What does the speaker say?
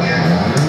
Yeah.